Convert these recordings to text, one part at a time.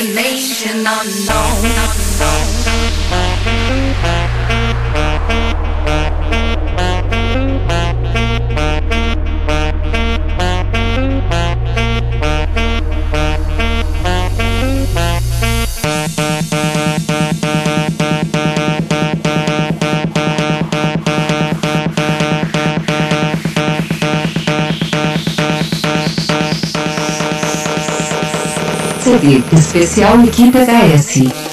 destination unknown. Especial Equipe HS.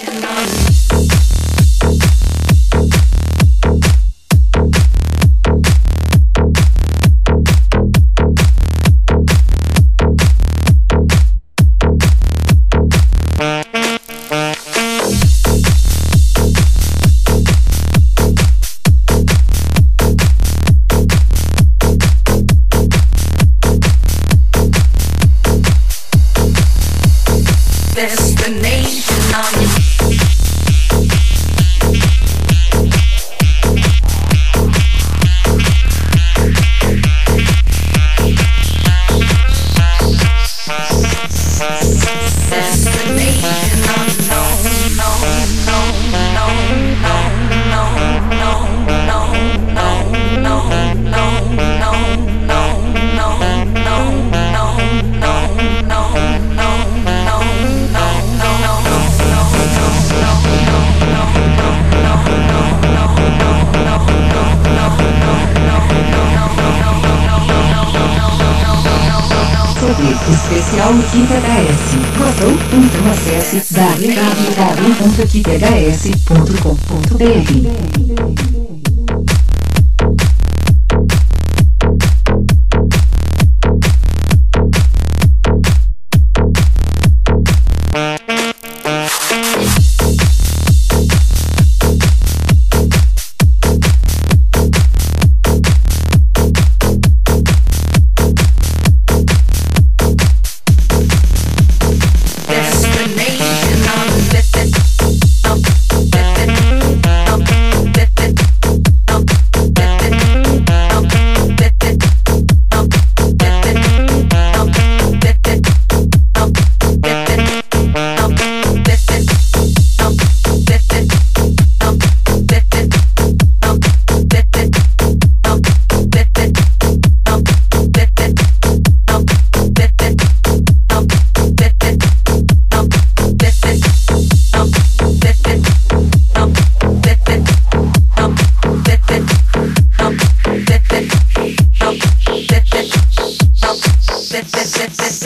Especial KitaHS. Gostou? Então acesse www.kitahs.com.br.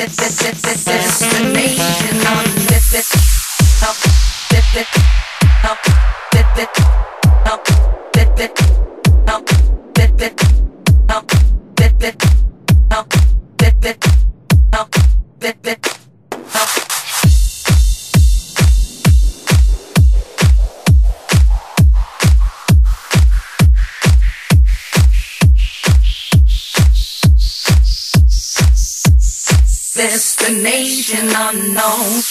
destination on this it destination unknown.